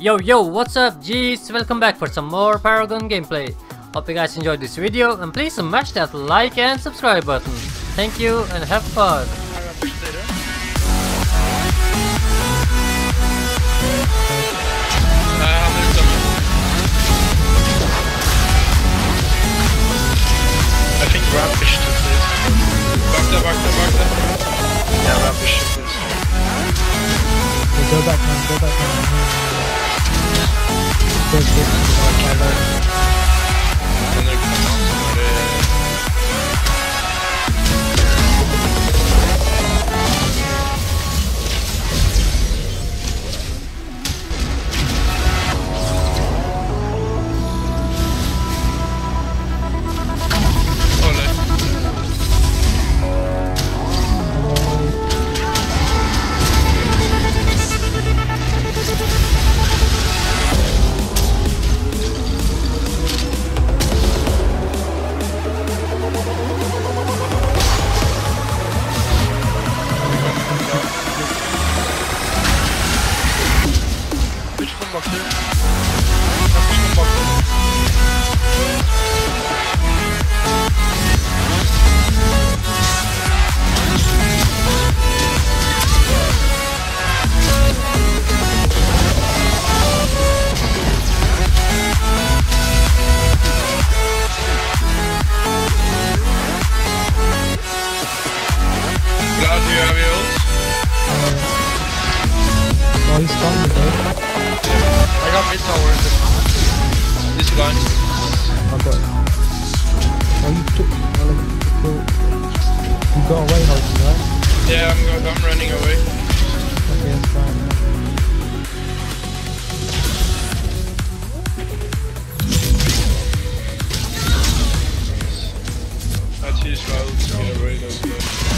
Yo yo, what's up G's? Welcome back for some more Paragon gameplay. Hope you guys enjoyed this video and please smash that like and subscribe button. Thank you and have fun. Good, good. uma coisa. Mid tower in the This line. Okay. Oh, you took. Like, you, you got away, Hulk, right? Yeah, I'm, I'm running away. Okay, that's fine. That's his route to get away. That's good.